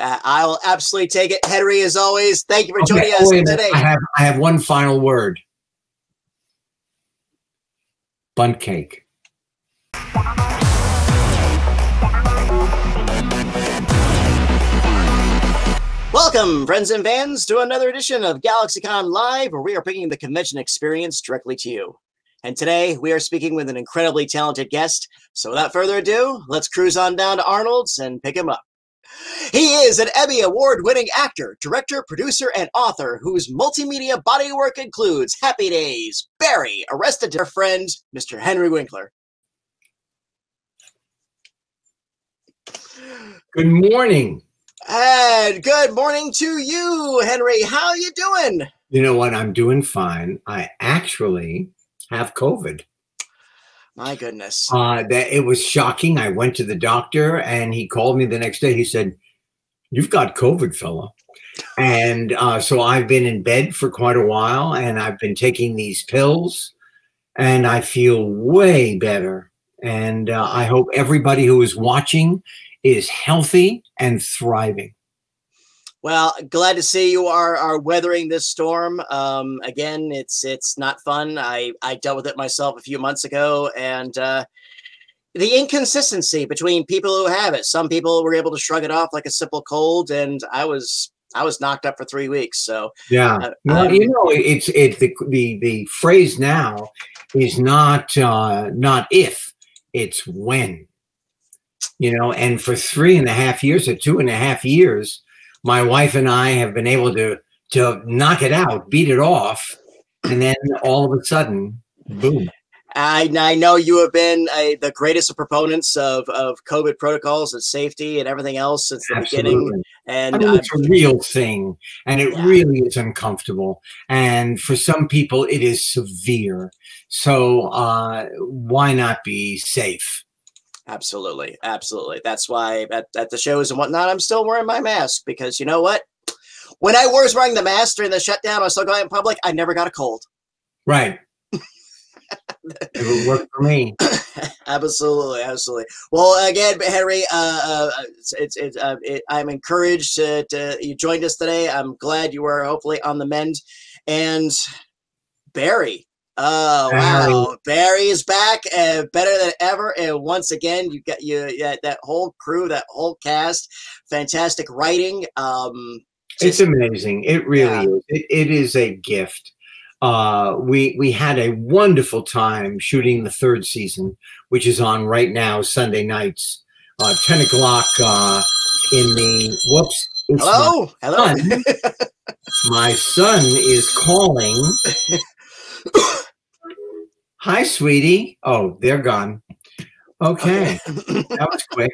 Uh, I'll absolutely take it. Henry, as always, thank you for joining Okay, us wait today. I have I have one final word. Bunt cake. Welcome, friends and fans, to another edition of GalaxyCon Live, where we are bringing the convention experience directly to you. And today we are speaking with an incredibly talented guest. So without further ado, let's cruise on down to Arnold's and pick him up. He is an Emmy Award winning actor, director, producer, and author whose multimedia body work includes Happy Days, Barry, Arrested Dear Friend, Mr. Henry Winkler. Good morning. And good morning to you, Henry. How you doing? You know what? I'm doing fine. I actually have COVID. My goodness. Uh, that it was shocking. I went to the doctor and he called me the next day. He said, "You've got COVID, fella." And uh, so I've been in bed for quite a while, and I've been taking these pills, and I feel way better. And uh, I hope everybody who is watching is healthy and thriving. Well, glad to see you are are weathering this storm. Um, again, it's it's not fun. I I dealt with it myself a few months ago, and uh, the inconsistency between people who have it. Some people were able to shrug it off like a simple cold, and I was I was knocked up for three weeks. So Yeah. Uh, Well, um, you know, it's it the the the phrase now is not uh, not if, it's when. You know, and for three and a half years or two and a half years, my wife and I have been able to to knock it out, beat it off, and then all of a sudden, boom. I I know you have been uh, the greatest of proponents of of COVID protocols and safety and everything else since the beginning. Absolutely. And I mean, it's a real thing, and it Yeah. really is uncomfortable. And for some people, it is severe. So uh, why not be safe? Absolutely, absolutely. That's why at, at the shows and whatnot, I'm still wearing my mask because you know what? When I was wearing the mask during the shutdown, I was still going out in public. I never got a cold. Right. it would work for me. absolutely, absolutely. Well, again, Henry, uh, uh, it's, it's, it's uh, it, I'm encouraged to, to you joined us today. I'm glad you were hopefully on the mend. And Barry, oh wow, Barry is back and better than ever. And once again, you got you yeah, that whole crew, that whole cast, fantastic writing. Um, It's amazing. It really Yeah. is. It, it is a gift. Uh, we we had a wonderful time shooting the third season, which is on right now Sunday nights, uh, ten o'clock uh, in the whoops. my hello, hello. son. My son is calling. Hi, sweetie. Oh, they're gone. Okay, that was quick.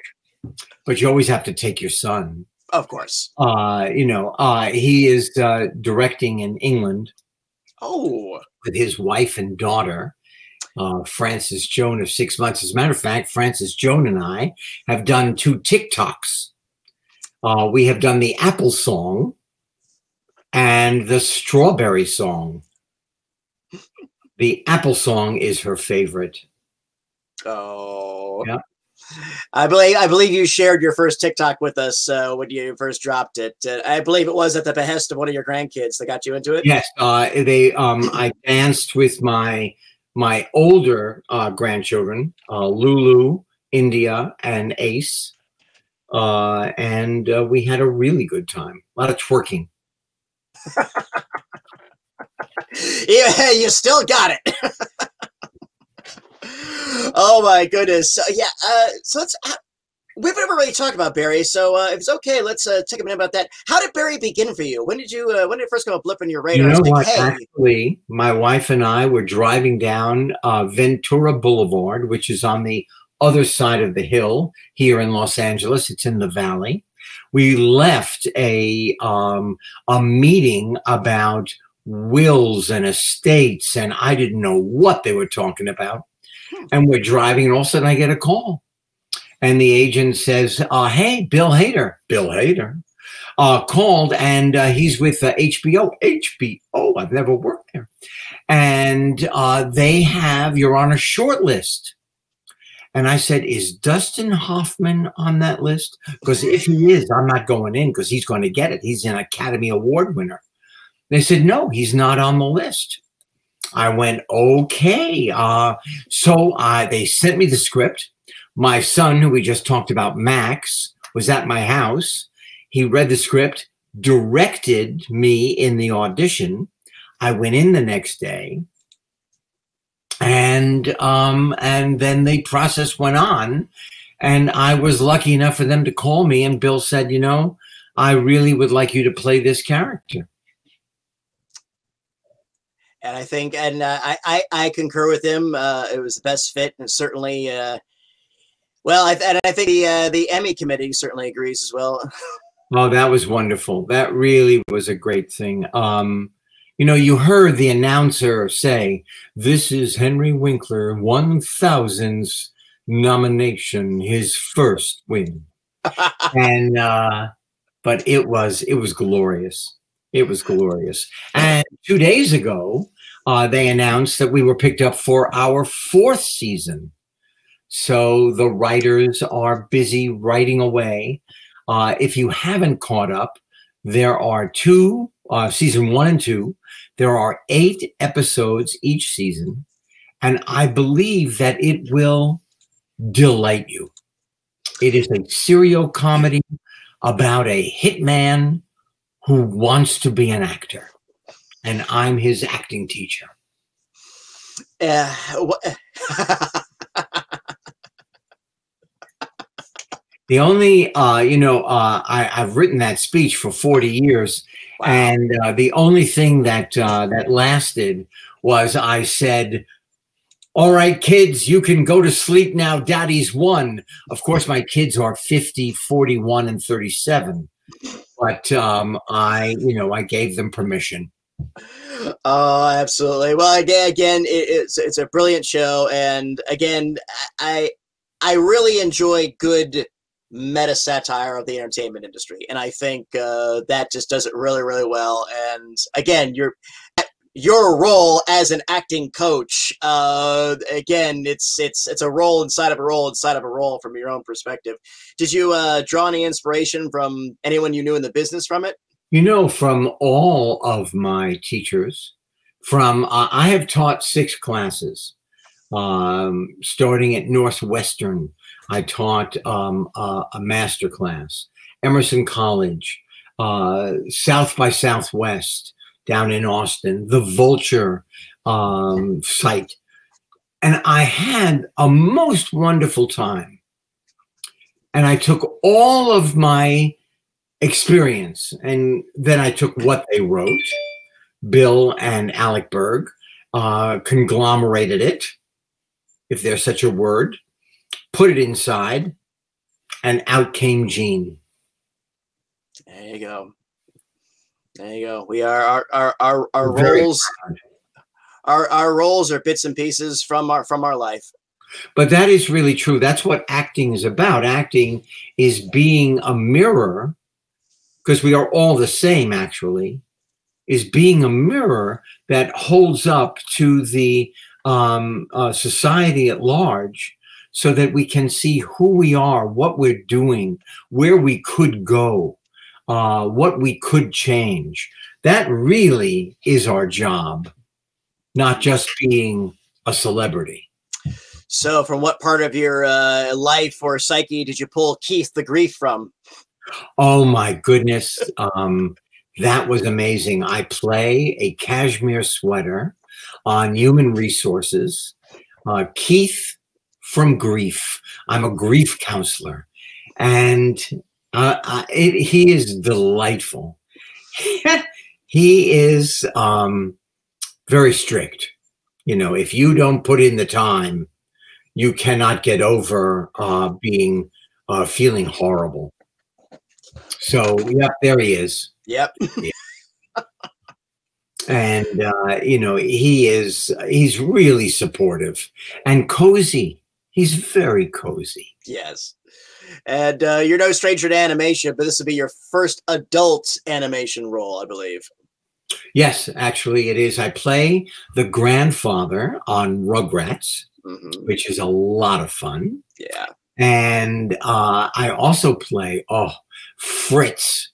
But you always have to take your son. of course. Uh, you know, uh, he is uh, directing in England Oh, with his wife and daughter, uh, Frances Joan of Six Months. As a matter of fact, Frances Joan and I have done two TikToks. Uh, we have done the Apple song and the Strawberry song. The Apple song is her favorite. oh. Yeah. I believe I believe you shared your first TikTok with us uh, when you first dropped it. Uh, I believe it was at the behest of one of your grandkids that got you into it. Yes, uh, they. Um, I danced with my my older uh, grandchildren, uh, Lulu, India, and Ace, uh, and uh, we had a really good time. A lot of twerking. yeah, you still got it. oh my goodness. So, yeah. Uh, so let's. Uh, we've never really talked about Barry, so uh, if it's okay, let's uh, take a minute about that. How did Barry begin for you? When did you? Uh, when did it first go blip on your radar? You know like, what? Hey, Actually, my wife and I were driving down uh, Ventura Boulevard, which is on the other side of the hill here in Los Angeles. It's in the valley. We left a um, a meeting about wills and estates, and I didn't know what they were talking about. And we're driving, and all of a sudden I get a call, and the agent says, uh, "Hey, Bill Hader, Bill Hader." uh, called and uh, he's with uh, HBO. HBO, I've never worked there. And uh, they have, you're on a short list. And I said, Is Dustin Hoffman on that list? Because if he is, I'm not going in because he's going to get it. He's an Academy Award winner. They said, No, he's not on the list. I went, Okay. Uh, so uh, they sent me the script. My son, who we just talked about, Max, was at my house. He read the script, directed me in the audition. I went in the next day and um, and then the process went on, and I was lucky enough for them to call me, and Bill said, you know, I really would like you to play this character. And I think, and uh, I, I, I concur with him. Uh, it was the best fit, and certainly, uh, well, I, and I think the uh, the Emmy committee certainly agrees as well. oh, that was wonderful. That really was a great thing. Um, you know, you heard the announcer say, This is Henry Winkler, 1000's nomination, his first win. and, uh, but it was, it was glorious. It was glorious. And two days ago, uh, they announced that we were picked up for our fourth season. So the writers are busy writing away. Uh, if you haven't caught up, there are two, uh, season one and two, there are eight episodes each season, and I believe that it will delight you. It is a serial comedy about a hitman who wants to be an actor, and I'm his acting teacher. Uh, the only, uh, you know, uh, I, I've written that speech for 40 years Wow. And uh, the only thing that uh, that lasted was I said, "All right, kids, you can go to sleep now. Daddy's won." Of course, my kids are 50, 41, and 37, but um, I, you know, I gave them permission. Oh, absolutely. Well, again, again, it, it's it's a brilliant show, and again, I I really enjoy good meta satire of the entertainment industry, and I think uh, that just does it really, really well. And again, your your role as an acting coach, uh, again, it's it's it's a role inside of a role inside of a role from your own perspective. Did you uh, draw any inspiration from anyone you knew in the business from it? You know, from all of my teachers, from uh, I have taught six classes, um, starting at Northwestern I taught um, uh, a master class, Emerson College, uh, South by Southwest down in Austin, the Vulture um, site. And I had a most wonderful time. And I took all of my experience and then I took what they wrote, Bill and Alec Berg, uh, conglomerated it, if there's such a word, put it inside, and out came Gene. There you go. There you go. We are our our our, our roles. Our our roles are bits and pieces from our from our life. But that is really true. That's what acting is about. Acting is being a mirror, because we are all the same, actually, is being a mirror that holds up to the um, uh, society at large so that we can see who we are, what we're doing, where we could go, uh, what we could change. That really is our job, not just being a celebrity. So, from what part of your uh, life or psyche did you pull Keith the Grief from? Oh my goodness. Um, that was amazing. I play a cashmere sweater on human resources. Uh, Keith from grief. I'm a grief counselor, and uh, it, he is delightful. he is um, very strict. You know, if you don't put in the time, you cannot get over uh, being uh, feeling horrible. So, yep, there he is. Yep. and uh, you know, he is he's really supportive and cozy He's very cozy. Yes. And uh, you're no stranger to animation, but this will be your first adult animation role, I believe. Yes, actually, it is. I play the grandfather on Rugrats. Mhm. which is a lot of fun. Yeah. And uh, I also play, oh, Fritz,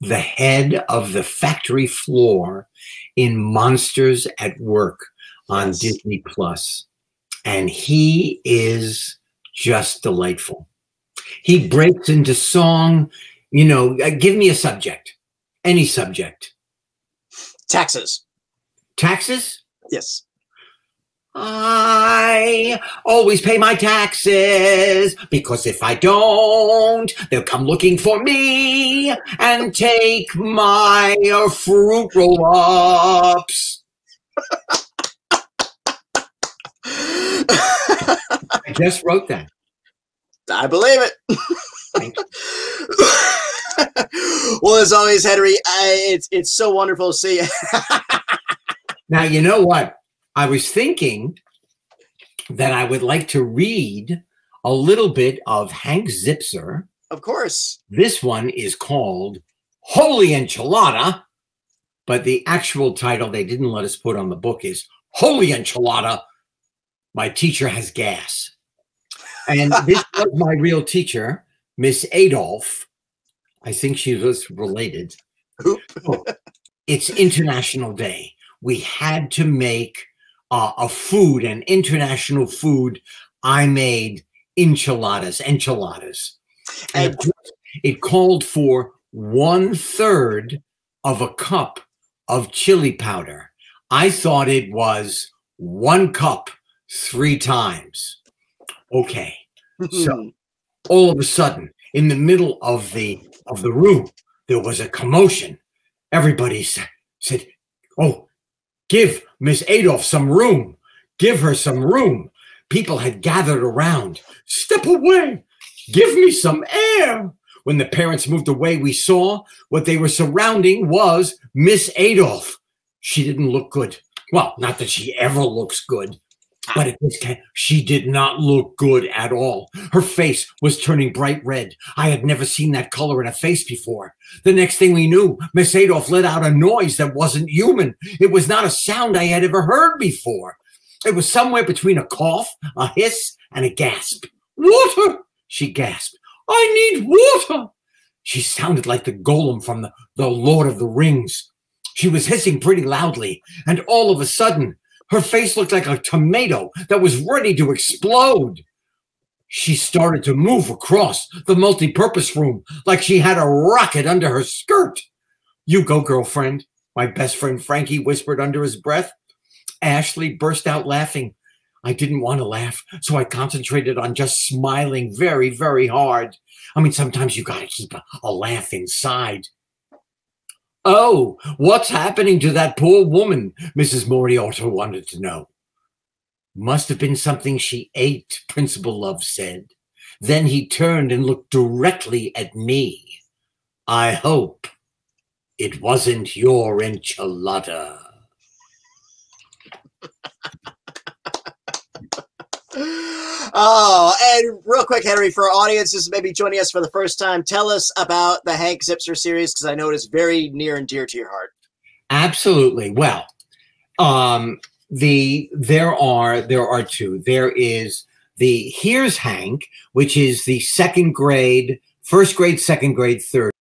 the head of the factory floor in Monsters at Work on Yes. Disney Plus. And he is just delightful. He breaks into song, you know, uh, give me a subject, any subject. Taxes. Taxes? Yes. I always pay my taxes because if I don't, they'll come looking for me and take my fruit roll ups. I just wrote that. I believe it. Well, as always, Henry, I, it's it's so wonderful to see. You. now, you know what? I was thinking that I would like to read a little bit of Hank Zipzer. of course. This one is called Holy Enchilada, but the actual title they didn't let us put on the book is Holy Enchilada. My teacher has gas. And this was my real teacher, Miss Adolf. I think she was related. Oh, it's International Day. We had to make uh, a food, an international food. I made enchiladas, enchiladas. And it called for one third of a cup of chili powder. I thought it was one cup three times. Okay. So- All of a sudden, in the middle of the of the room, there was a commotion. Everybody sa- said, "Oh, give Miss Adolf some room. Give her some room." People had gathered around. Step away. Give me some air. When the parents moved away, we saw what they were surrounding was Miss Adolf. She didn't look good. Well, not that she ever looks good, but at this she did not look good at all. Her face was turning bright red. I had never seen that color in a face before. The next thing we knew, Miss Adolf let out a noise that wasn't human. It was not a sound I had ever heard before. It was somewhere between a cough, a hiss, and a gasp. Water! She gasped. I need water! She sounded like the Gollum from the, the Lord of the Rings. She was hissing pretty loudly, and all of a sudden, her face looked like a tomato that was ready to explode. She started to move across the multi-purpose room like she had a rocket under her skirt. You go, girlfriend, my best friend Frankie whispered under his breath. Ashley burst out laughing. I didn't want to laugh, so I concentrated on just smiling very, very hard. I mean, sometimes you got to keep a, a laugh inside. Oh, what's happening to that poor woman? Mrs. Moriarty wanted to know. Must have been something she ate, Principal Love said. Then he turned and looked directly at me. I hope it wasn't your enchilada. Oh, and real quick, Henry, for our audiences maybe joining us for the first time, tell us about the Hank Zipzer series because I know it is very near and dear to your heart. Absolutely. Well, um, the there are there are two. There is the Here's Hank, which is the second grade, first grade, second grade, third.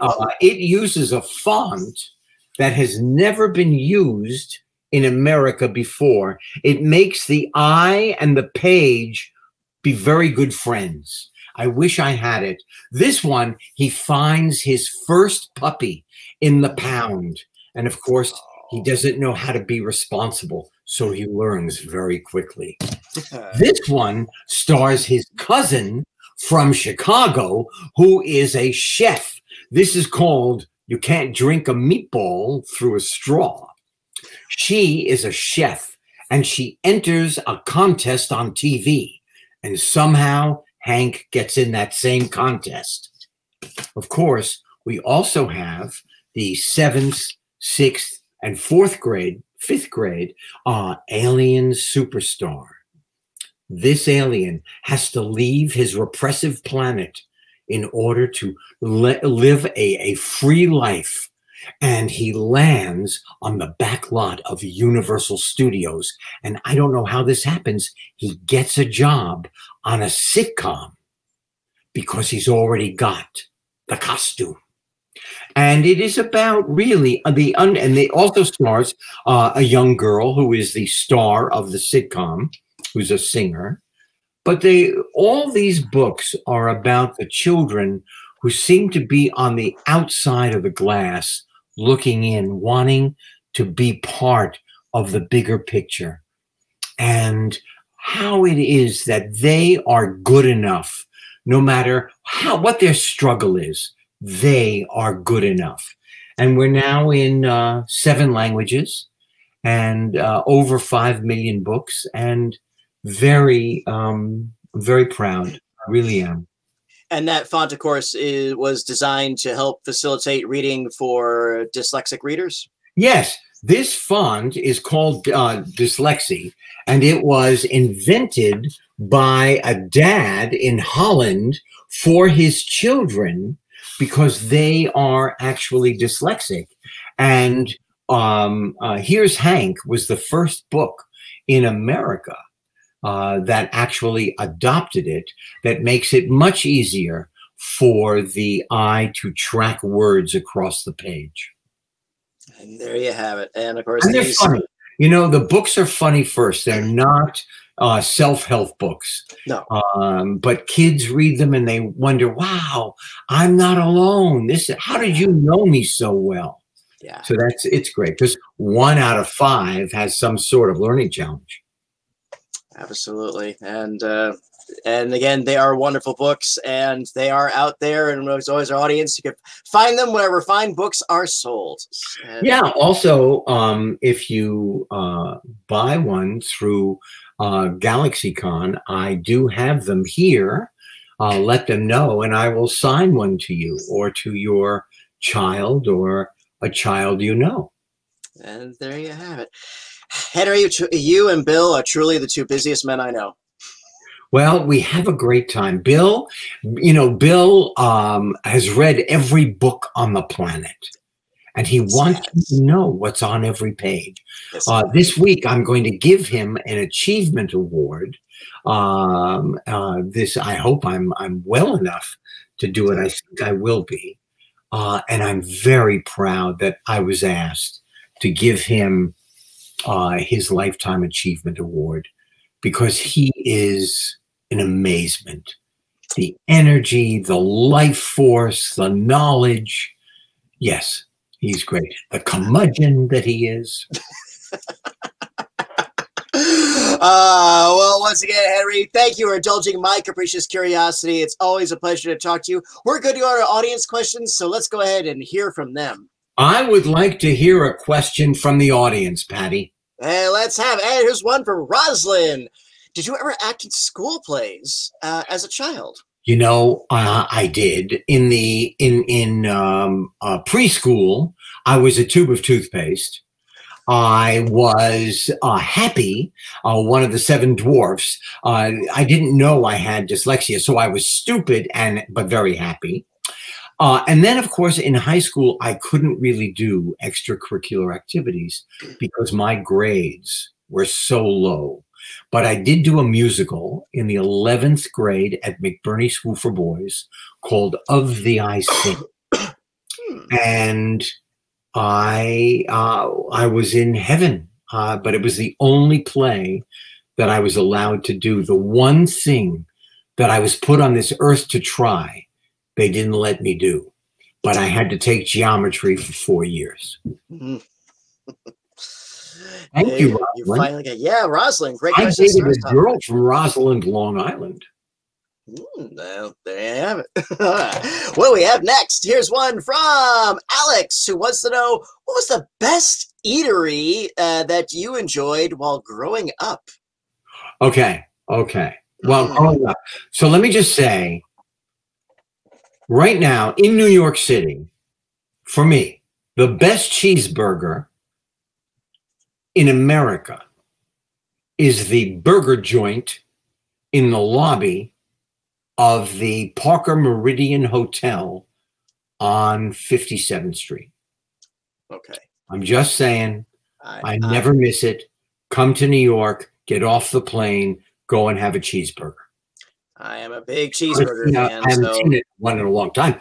Uh, it uses a font that has never been used in America before. It makes the eye and the page be very good friends. I wish I had it. This one, he finds his first puppy in the pound. And of course, he doesn't know how to be responsible, so he learns very quickly. This one stars his cousin from Chicago, who is a chef. This is called You Can't Drink a Meatball Through a Straw. She is a chef and she enters a contest on TV, and somehow Hank gets in that same contest. Of course, we also have the seventh, sixth, and fourth grade, fifth grade, uh, alien superstar. This alien has to leave his repressive planet in order to li- live a, a free life. And he lands on the back lot of Universal Studios. And I don't know how this happens. He gets a job on a sitcom because he's already got the costume. And it is about really uh, the un- and it also stars uh, a young girl who is the star of the sitcom, who's a singer. But they all these books are about the children who seem to be on the outside of the glass, looking in, wanting to be part of the bigger picture, and how it is that they are good enough, no matter how what their struggle is they are good enough. And we're now in uh, seven languages and uh, over 5 million books and very, um, very proud. I really am. And that font, of course, is, was designed to help facilitate reading for dyslexic readers? Yes. This font is called uh, Dyslexie, and it was invented by a dad in Holland for his children because they are actually dyslexic. And um, uh, Here's Hank was the first book in America uh, that actually adopted it, that makes it much easier for the eye to track words across the page. And there you have it. And of course, and they're funny. You know, the books are funny first. They're not uh, self-help books. No. Um, but kids read them and they wonder, wow, I'm not alone. This how did you know me so well? Yeah. So that's it's great because one out of five has some sort of learning challenge. Absolutely. And uh and again, they are wonderful books and they are out there. And there's always our audience. You can find them wherever fine books are sold. And yeah. Also, um, if you uh, buy one through uh, GalaxyCon, I do have them here. Uh, let them know, and I will sign one to you or to your child or a child you know. And there you have it. Henry, you and Bill are truly the two busiest men I know. Well, we have a great time. Bill, you know, Bill um, has read every book on the planet and he wants yes. to know what's on every page. Yes. Uh, this week, I'm going to give him an achievement award. Um, uh, this, I hope I'm I'm well enough to do it. I think I will be, uh, and I'm very proud that I was asked to give him uh, his lifetime achievement award because he is an amazement. The energy, the life force, the knowledge. Yes, he's great. The curmudgeon that he is. Uh, well, once again, Henry, thank you for indulging my capricious curiosity. It's always a pleasure to talk to you. We're good to go to our audience questions, so let's go ahead and hear from them. I would like to hear a question from the audience, Patty. Hey, let's have. Hey, here's one from Roslyn. Did you ever act in school plays uh, as a child? You know, uh, I did in the in in um, uh, preschool. I was a tube of toothpaste. I was uh, happy, uh, one of the seven dwarfs. Uh, I didn't know I had dyslexia, so I was stupid and but very happy. Uh, and then, of course, in high school, I couldn't really do extracurricular activities because my grades were so low. But I did do a musical in the 11th grade at McBurney School for Boys called Of Thee I Sing. and I uh, I was in heaven, uh, but it was the only play that I was allowed to do. The one thing that I was put on this earth to try, they didn't let me do. But I had to take geometry for four years. Thank yeah, you, You finally got, yeah, Roslyn. Great. I dated a girl from Roslyn, Long Island. Mm, well, there you have it. what do we have next? Here's one from Alex, who wants to know what was the best eatery uh, that you enjoyed while growing up? Okay. Okay. Well, mm. So let me just say right now in New York City, for me, the best cheeseburger in America is the burger joint in the lobby of the Parker Meridien Hotel on 57th Street. Okay. I'm just saying, I, I never miss it. Come to New York, get off the plane, go and have a cheeseburger. I am a big cheeseburger Now, fan. I haven't so seen it one in a long time.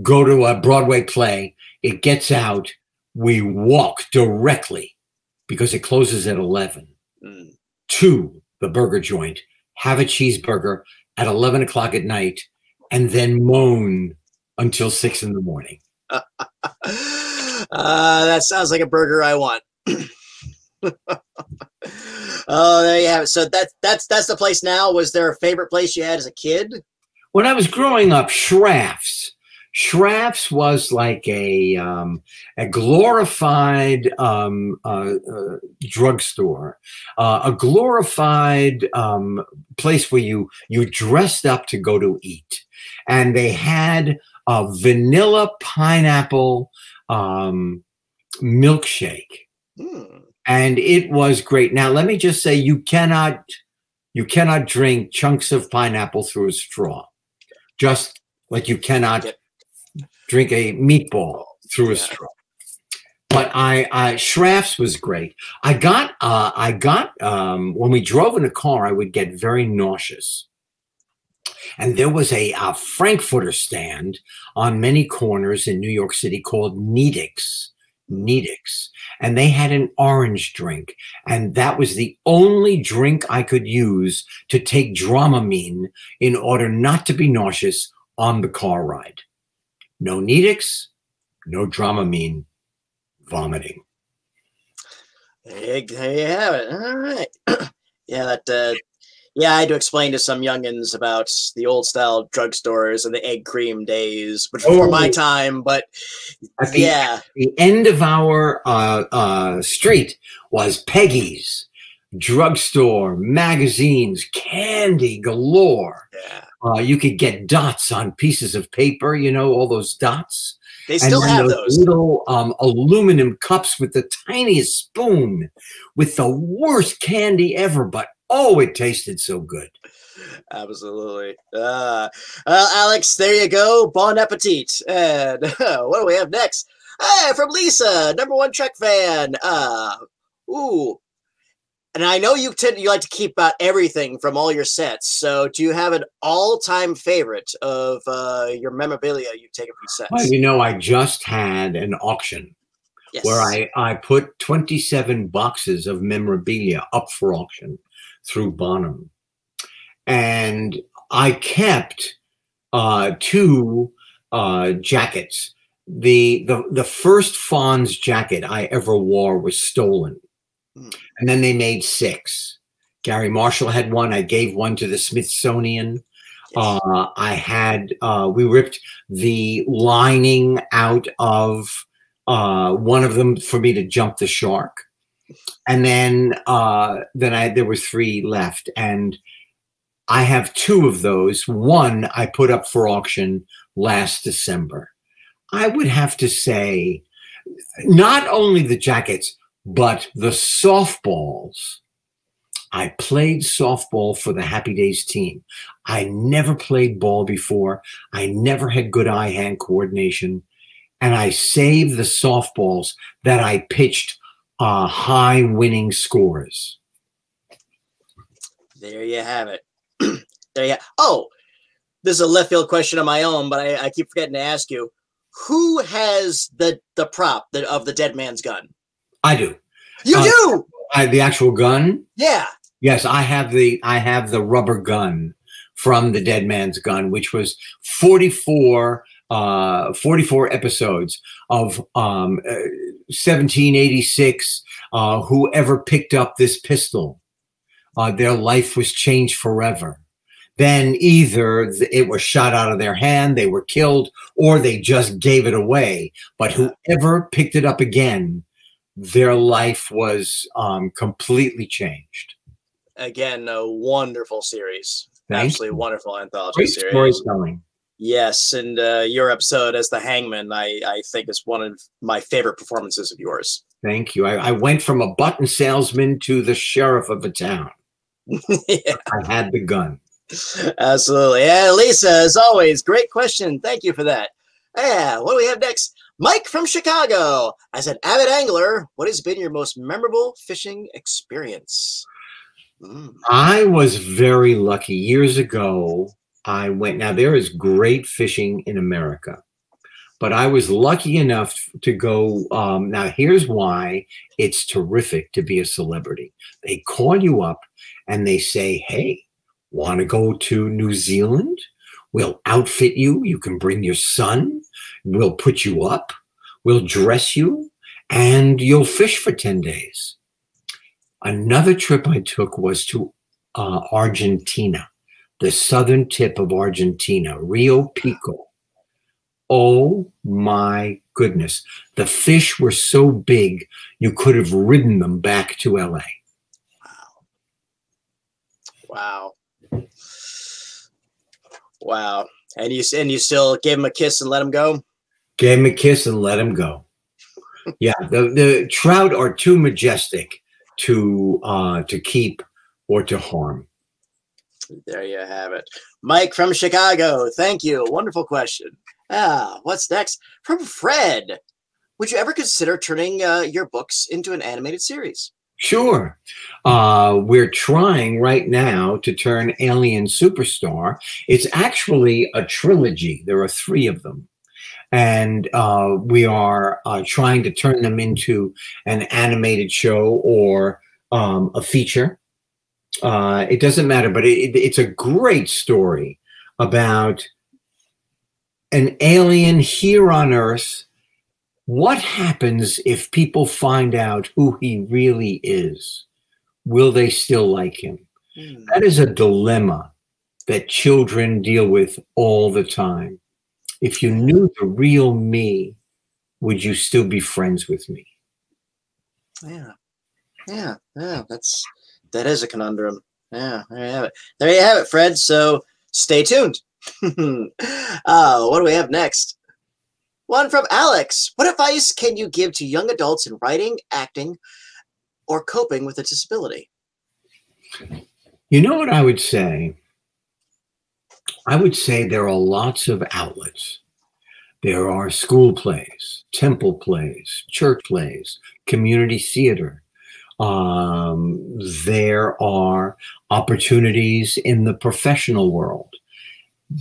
Go to a Broadway play. It gets out. We walk directly because it closes at 11 Mm. to the burger joint, have a cheeseburger at 11 o'clock at night, and then moan until six in the morning. uh, that sounds like a burger I want. oh, there you have it. So that's that's that's the place now. Was there a favorite place you had as a kid? When I was growing up, Schrafft's. Schrafft's was like a um, a glorified um, uh, uh, drugstore, uh, a glorified um, place where you you dressed up to go to eat, and they had a vanilla pineapple um, milkshake, Hmm. And it was great. Now, let me just say, you cannot you cannot drink chunks of pineapple through a straw, just like you cannot Yep. drink a meatball through a straw. But I, I Schrafft's was great. I got, uh, I got um, when we drove in a car, I would get very nauseous. And there was a, a Frankfurter stand on many corners in New York City called Nedick's. Nedick's. And they had an orange drink. And that was the only drink I could use to take Dramamine in order not to be nauseous on the car ride. No Nedick's, no Dramamine, vomiting. There you, have it. All right. yeah, that. Uh, yeah, I had to explain to some youngins about the old style drugstores and the egg cream days, which were my Oh. time. But At the, yeah, the end of our uh, uh, street was Peggy's drugstore, magazines, candy galore. yeah, Uh, you could get dots on pieces of paper, you know, all those dots. they still have those. little um, aluminum cups with the tiniest spoon with the worst candy ever, but oh, it tasted so good. Absolutely. Uh, well, Alex, there you go. Bon appetit. And what do we have next? Hey, from Lisa, number one Trek fan. Uh, ooh. And I know you tend you like to keep out everything from all your sets. So, do you have an all-time favorite of uh, your memorabilia you've taken from sets? Well, you know, I just had an auction yes. where I, I put 27 boxes of memorabilia up for auction through Bonham. And I kept uh, two uh, jackets. The, the, the first Fonz jacket I ever wore was stolen. Hmm. And then they made six. Garry Marshall had one. I gave one to the Smithsonian. Yes. Uh, I had uh, we ripped the lining out of uh, one of them for me to jump the shark, and then uh, then I there were three left, and I have two of those. One I put up for auction last December. I would have to say, not only the jackets, but the softballs. I played softball for the Happy Days team. I never played ball before. I never had good eye hand coordination. And I saved the softballs that I pitched uh, high winning scores. There you have it. there you Oh, this is a left field question of my own, but I, I keep forgetting to ask you. Who has the the prop that, of the dead man's gun? I do. You Uh, do. I, the actual gun. Yeah. Yes, I have the I have the rubber gun from the Dead Man's Gun, which was 44, uh, 44 episodes of um, uh, 1786. Uh, whoever picked up this pistol, uh, their life was changed forever. Then either it was shot out of their hand, they were killed, or they just gave it away. But whoever picked it up again, their life was um, completely changed. Again, a wonderful series. Thank Absolutely you. wonderful anthology Great series. storytelling. Yes, and uh, your episode as the Hangman, I, I think is one of my favorite performances of yours. Thank you. I, I went from a button salesman to the sheriff of a town. yeah, I had the gun. absolutely. Yeah, Lisa, as always, great question. Thank you for that. Yeah, what do we have next? Mike from Chicago. As an avid angler, what has been your most memorable fishing experience? Mm. I was very lucky. Years ago, I went. Now, there is great fishing in America, but I was lucky enough to go. Um, now, here's why it's terrific to be a celebrity. They call you up and they say, Hey, want to go to New Zealand? We'll outfit you. You can bring your son. We'll put you up. We'll dress you and you'll fish for 10 days. Another trip I took was to uh, Argentina, the southern tip of Argentina, Rio Pico. Oh my goodness. The fish were so big, you could have ridden them back to LA. Wow. Wow. Wow. And you and you still gave him a kiss and let him go? Gave him a kiss and let him go. yeah, the, the trout are too majestic to uh to keep or to harm. There you have it. Mike from Chicago. Thank you. Wonderful question. Ah, what's next? From Fred. Would you ever consider turning uh, your books into an animated series? Sure. Uh, we're trying right now to turn Alien Superstar. It's actually a trilogy, there are three of them. And uh, we are uh, trying to turn them into an animated show or um, a feature. Uh, it doesn't matter, but it, it's a great story about an alien here on Earth what happens if people find out who he really is? Will they still like him? Mm. That is a dilemma that children deal with all the time. If you knew the real me, would you still be friends with me? Yeah. Yeah. Yeah. That's that is a conundrum. Yeah, there you have it. There you have it, Fred. So stay tuned. uh, what do we have next? One from Alex. What advice can you give to young adults in writing, acting, or coping with a disability? You know what I would say? I would say there are lots of outlets. There are school plays, temple plays, church plays, community theater. Um, there are opportunities in the professional world.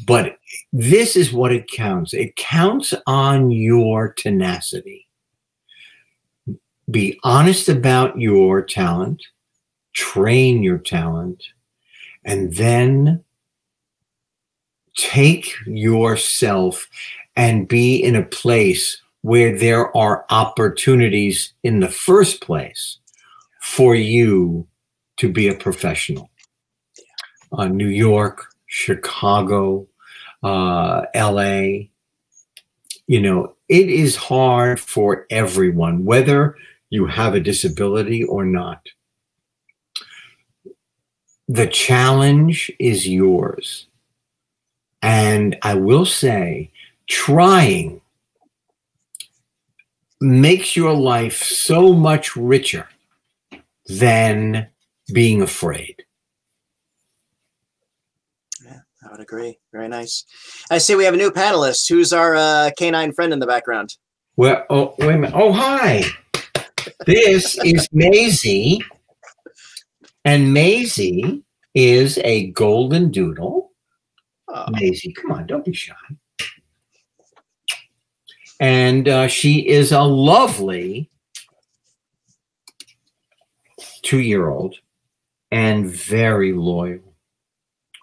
But this is what it counts it counts on your tenacity. Be honest about your talent, train your talent, and then take yourself and be in a place where there are opportunities in the first place for you to be a professional. Uh, New York, Chicago, uh, LA. You know, it is hard for everyone, whether you have a disability or not. The challenge is yours. And I will say, trying makes your life so much richer than being afraid. Yeah, I would agree. Very nice. I see we have a new panelist. Who's our uh, canine friend in the background? Well, oh, wait a minute. Oh, hi. this is Maisie. And Maisie is a golden doodle. Oh. Maisie, come on, don't be shy. And uh, she is a lovely two year old and very loyal.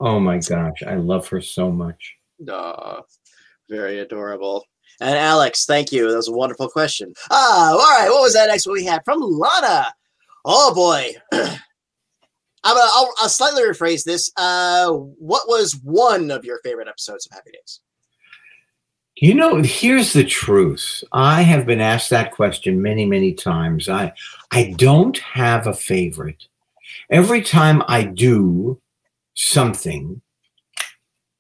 Oh my gosh, I love her so much. Oh, very adorable. And Alex, thank you. That was a wonderful question. Ah, all right. What was that next one we had from Lana? Oh boy. I'm a, I'll, I'll slightly rephrase this. Uh, what was one of your favorite episodes of Happy Days? You know, here's the truth. I have been asked that question many, many times. I I don't have a favorite. Every time I do, something,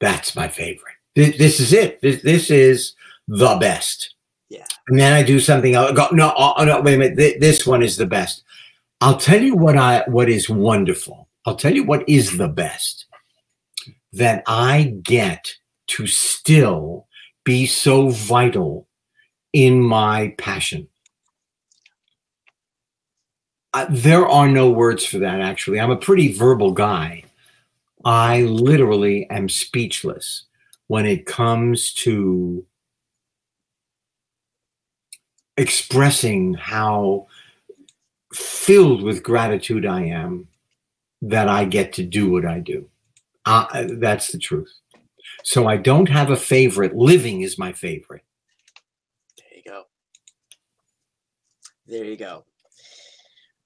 that's my favorite. This, this is it. This, this is the best. Yeah. And then I do something else. Go, no, oh, no, wait a minute. This one is the best. I'll tell you what I what is wonderful. I'll tell you what is the best. That I get to still be so vital in my passion. There are no words for that, actually. I'm a pretty verbal guy. I literally am speechless when it comes to expressing how filled with gratitude I am that I get to do what I do. Uh, that's the truth. So I don't have a favorite. Living is my favorite. There you go. There you go.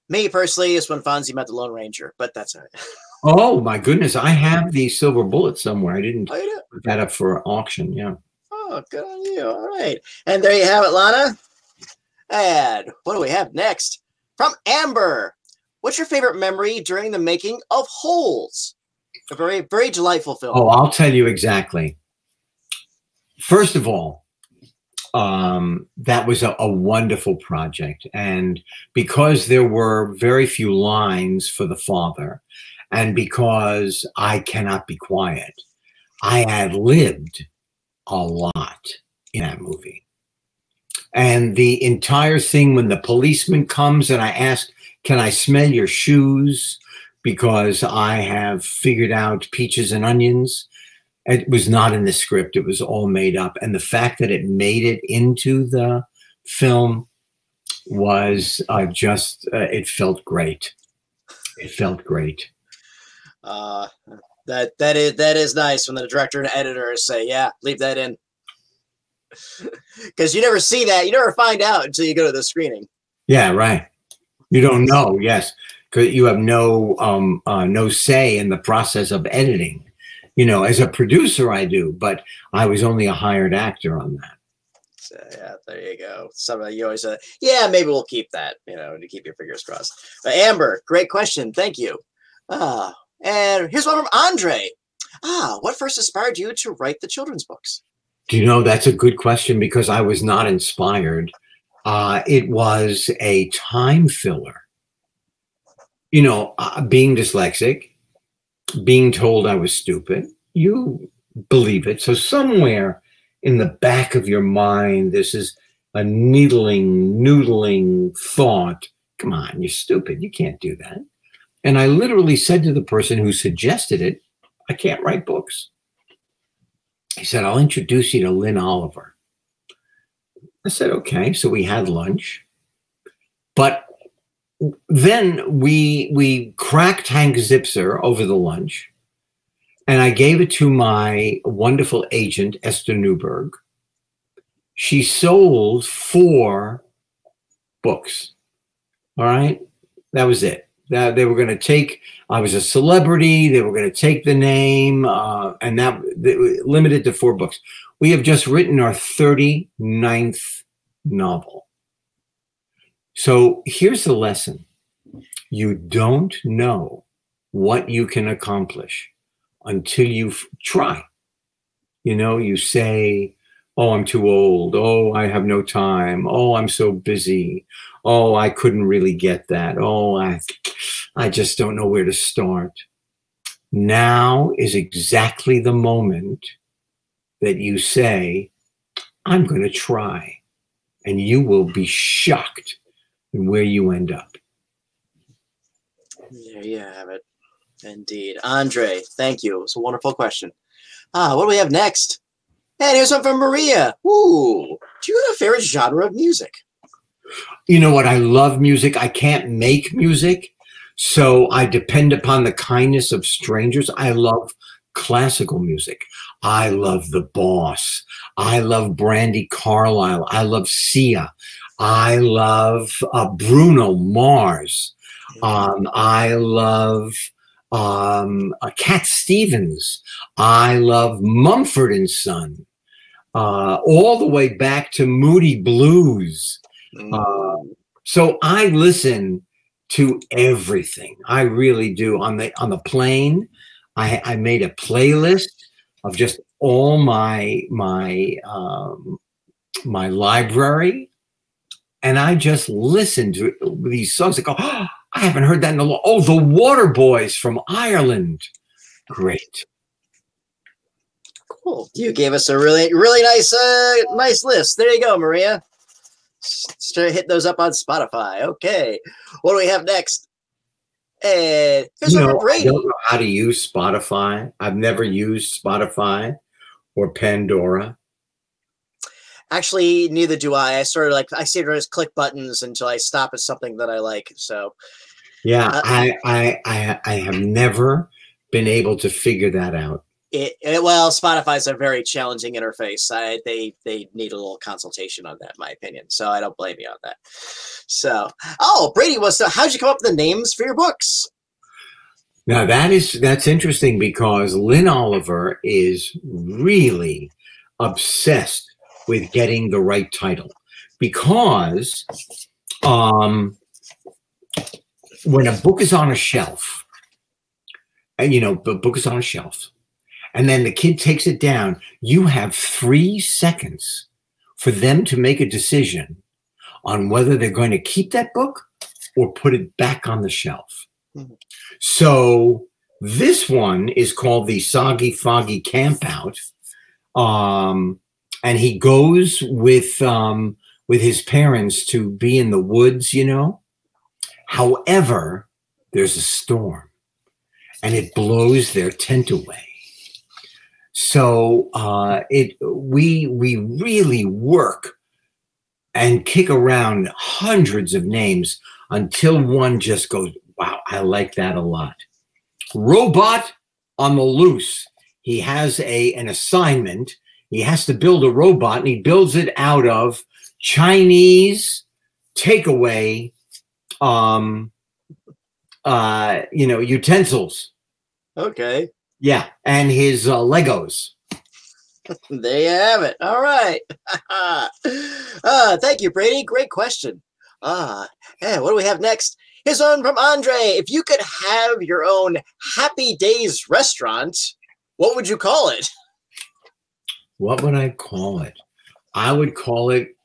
Me personally is when Fonzie met the Lone Ranger, but that's all right. Oh my goodness, I have the silver bullet somewhere. I didn't Oh, put that up for auction. Yeah. Oh, good on you. All right. And there you have it, Lana. And what do we have next? From Amber. What's your favorite memory during the making of Holes? A very, very delightful film. Oh, I'll tell you exactly. First of all, um, that was a, a wonderful project. And because there were very few lines for the father, and because I cannot be quiet, I had lived a lot in that movie. And the entire thing, when the policeman comes and I ask, Can I smell your shoes? Because I have figured out peaches and onions. It was not in the script, it was all made up. And the fact that it made it into the film was uh, just, uh, it felt great. It felt great. Uh, that that is that is nice when the director and editor say, "Yeah, leave that in," because you never see that, you never find out until you go to the screening. Yeah, right. You don't know, yes, because you have no um, uh, no say in the process of editing. You know, as a producer, I do, but I was only a hired actor on that. So yeah, there you go. Some of you always say, "Yeah, maybe we'll keep that," you know, to keep your fingers crossed. But Amber, great question. Thank you. Ah, and here's one from Andre. Ah, what first inspired you to write the children's books? Do you know that's a good question because I was not inspired. Uh, it was a time filler. You know, uh, being dyslexic, being told I was stupid, you believe it. So somewhere in the back of your mind, this is a needling, noodling thought. Come on, you're stupid. You can't do that. And I literally said to the person who suggested it, I can't write books. He said, I'll introduce you to Lin Oliver. I said, okay. So we had lunch. But then we we cracked Hank Zipzer over the lunch. And I gave it to my wonderful agent, Esther Newberg. She sold four books. All right. That was it. That they were going to take, I was a celebrity. They were going to take the name, uh, and that limited to four books. We have just written our 39th novel. So here's the lesson you don't know what you can accomplish until you try. You know, you say, Oh, I'm too old. Oh, I have no time. Oh, I'm so busy. Oh, I couldn't really get that. Oh, I, I just don't know where to start. Now is exactly the moment that you say, I'm going to try. And you will be shocked in where you end up. There you have it. Indeed. Andre, thank you. It's a wonderful question. Ah, what do we have next? And here's one from Maria. Ooh, do you have a favorite genre of music? You know what? I love music. I can't make music. So I depend upon the kindness of strangers. I love classical music. I love The Boss. I love Brandi Carlile. I love Sia. I love uh, Bruno Mars. Um, I love um, uh, Cat Stevens. I love Mumford and Son. Uh, all the way back to Moody Blues. Uh, so I listen to everything. I really do. On the on the plane, I, I made a playlist of just all my my um, my library, and I just listen to these songs. I go, oh, I haven't heard that in a long. Oh, the Waterboys from Ireland, great. Cool. You gave us a really, really nice, uh, nice list. There you go, Maria. Start hit those up on Spotify. Okay. What do we have next? And here's You know, I don't know how to use Spotify. I've never used Spotify or Pandora. Actually, neither do I. I sort of like I see it as click buttons until I stop at something that I like. So Yeah, Uh, I, I I I have never been able to figure that out. it, it well, Spotify's a very challenging interface. I they they need a little consultation on that, in my opinion. So I don't blame you on that. So oh, Brady was so how'd you come up with the names for your books? Now that is that's interesting because Lin Oliver is really obsessed with getting the right title. Because um when a book is on a shelf and you know the book is on a shelf and then the kid takes it down you have 3 seconds for them to make a decision on whether they're going to keep that book or put it back on the shelf. So this one is called the Soggy Foggy Campout. Um, and he goes with um, with his parents to be in the woods, you know. However, there's a storm and it blows their tent away. So uh, it we we really work and kick around hundreds of names until one just goes, wow, I like that a lot. Robot on the loose. He has a an assignment. He has to build a robot and he builds it out of Chinese takeaway um uh you know utensils. Okay. Yeah, and his uh, Legos. There you have it. All right. uh, thank you, Brady. Great question. Ah, and what do we have next? His own from Andre. If you could have your own Happy Days restaurant, what would you call it? What would I call it? I would call it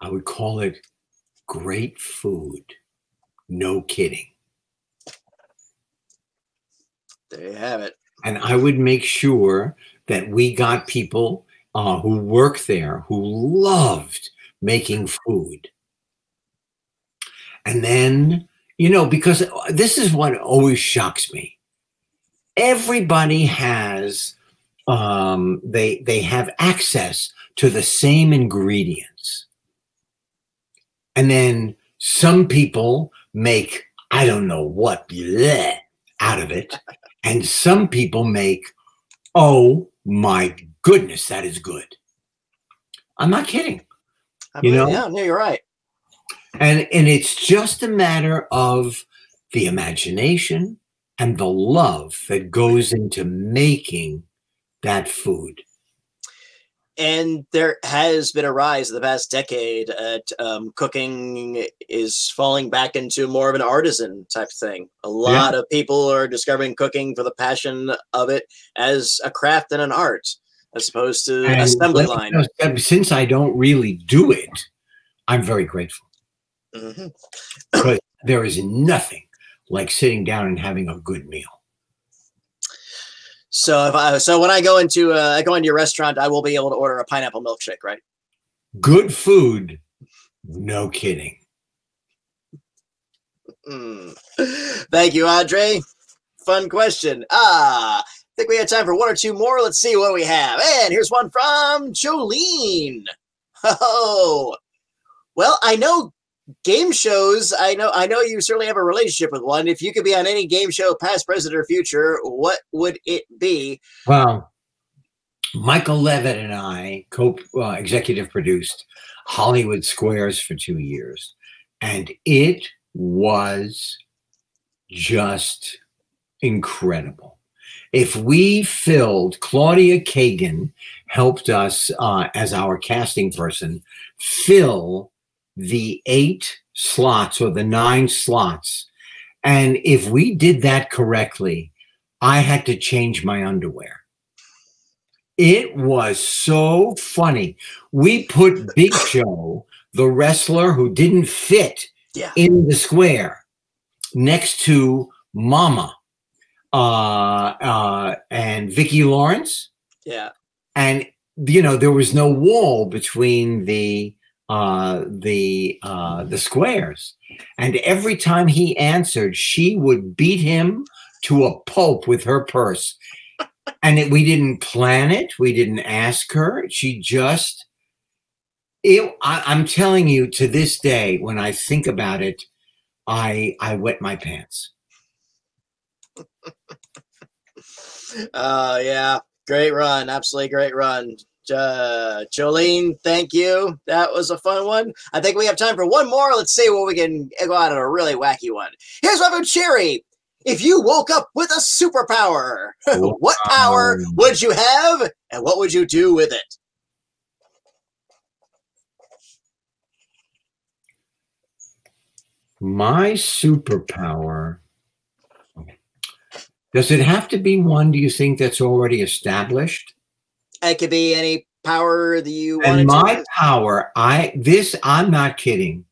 I would call it great food. No kidding. There you have it. and I would make sure that we got people uh, who work there who loved making food. And then, you know, because this is what always shocks me. Everybody has um, they they have access to the same ingredients, and then some people make I don't know what bleh out of it, and some people make oh my goodness that is good. I'm not kidding. I You mean, know? yeah, no, you're right. and and it's just a matter of the imagination and the love that goes into making that food And there has been a rise in the past decade at um, cooking is falling back into more of an artisan type thing. A lot of people are discovering cooking for the passion of it as a craft and an art, as opposed to And assembly line. uh, since i don't really do it i'm very grateful Mhm. because there is nothing like sitting down and having a good meal So if I so when I go into uh, I go into your restaurant, I will be able to order a pineapple milkshake, right? good food no kidding Mm. Thank you, Andre. Fun question. Ah, I think we had time for one or two more. Let's see what we have. And here's one from Jolene. Oh, well, I know game shows. I know, I know you certainly have a relationship with one. If you could be on any game show, past, present, or future, what would it be? Well, Michael Levitt and I co uh, executive produced Hollywood Squares for two years, and it was just incredible. If we filled, Claudia Kagan helped us uh, as our casting person fill the eight slots or the nine slots. And if we did that correctly, I had to change my underwear. It was so funny. We put Big Show, the wrestler who didn't fit Yeah. in the square, next to Mama uh, uh, and Vicki Lawrence. Yeah. And you know, there was no wall between the uh, the uh, the squares, and every time he answered, she would beat him to a pulp with her purse. And it, we didn't plan it. We didn't ask her. She just. It, I, I'm telling you, to this day, when I think about it, I I wet my pants. uh, yeah, great run, absolutely great run. Uh, Jolene, thank you. That was a fun one. I think we have time for one more. Let's see what we can go out on a really wacky one. Here's one from Cherry. If you woke up with a superpower, what power would you have and what would you do with it? My superpower. Does it have to be one, do you think, that's already established? It could be any power that you want. And my power, I this I'm not kidding.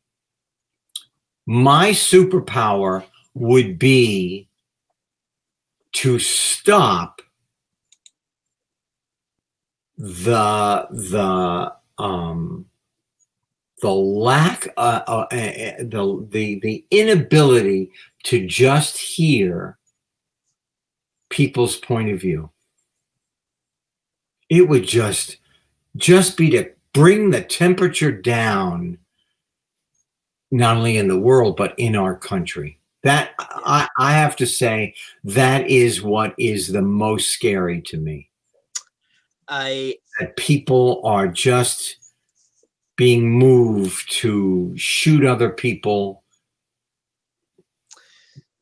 My superpower would be to stop the the um the lack uh, uh, uh, uh, the the the inability to just hear people's point of view it would just just be to bring the temperature down not only in the world but in our country that I, I have to say that is what is the most scary to me I that people are just being moved to shoot other people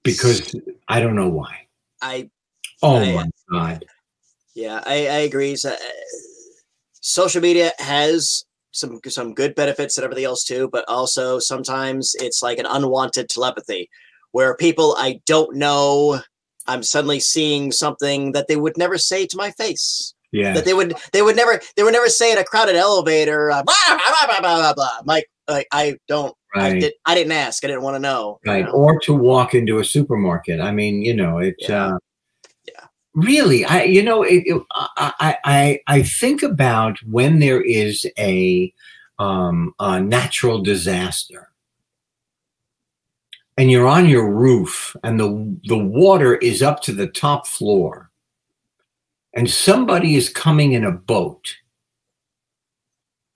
because I don't know why. I Oh I- my god. Yeah, I, I agree. So, uh, social media has some some good benefits and everything else too, but also sometimes it's like an unwanted telepathy, where people I don't know, I'm suddenly seeing something that they would never say to my face. Yeah. That they would they would never they would never say in a crowded elevator. Uh, blah, blah, blah, blah, blah, blah, blah. Like like I don't I did I didn't ask. I didn't want to know. you right know? or to walk into a supermarket i mean you know it's Yeah. uh. Really? I you know it, it, I, I i think about when there is a um a natural disaster. And you're on your roof and the the water is up to the top floor. And somebody is coming in a boat.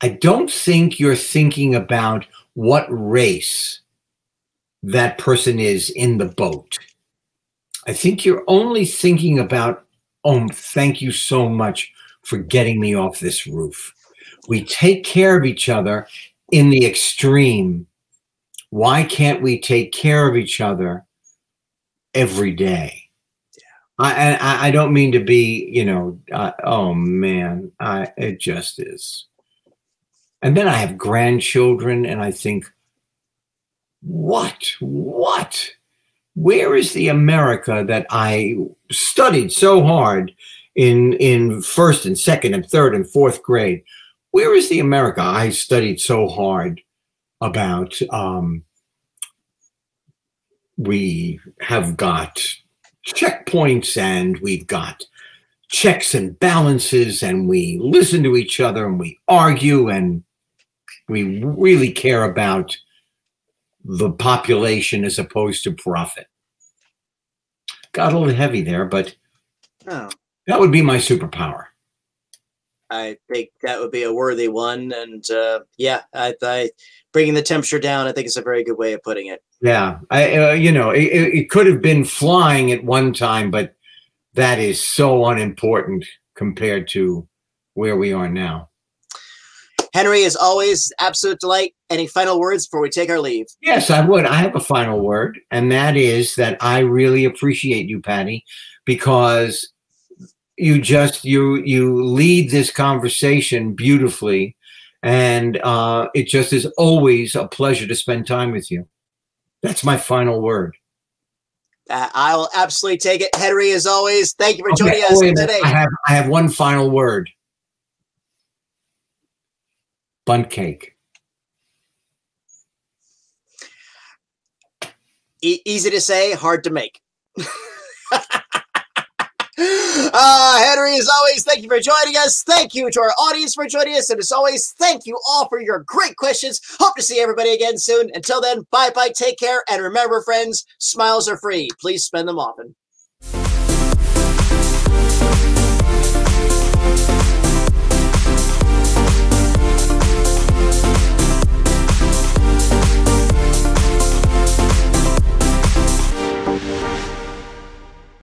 I don't think you're thinking about what race that person is in the boat. I think you're only thinking about, oh, thank you so much for getting me off this roof. We take care of each other in the extreme. Why can't we take care of each other every day? I, I I don't mean to be, you know, uh, oh man, I, it just is. And then I have grandchildren, and I think, what, what? Where is the America that I studied so hard in in first and second and third and fourth grade? Where is the America I studied so hard about? Um, we have got checkpoints and we've got checks and balances and we listen to each other and we argue and we really care about the population as opposed to profit. Got a little heavy there, but Oh, that would be my superpower. I think that would be a worthy one, and uh, yeah, I, I bringing the temperature down. I think is a very good way of putting it. Yeah, I, uh, you know, it, it it could have been flying at one time, but that is so unimportant compared to where we are now. Henry, as always, absolute delight. Any final words before we take our leave? Yes, I would. I have a final word, and that is that I really appreciate you, Patty, because you just you you lead this conversation beautifully, and uh, it just is always a pleasure to spend time with you. That's my final word. Uh, I will absolutely take it. Henry, as always, thank you for joining oh, us today. I have I have one final word. Bundt cake. E- easy to say, hard to make. Uh, Henry, as always, thank you for joining us. Thank you to our audience for joining us. And as always, thank you all for your great questions. Hope to see everybody again soon. Until then, bye bye, take care. And remember, friends, smiles are free. Please spend them often.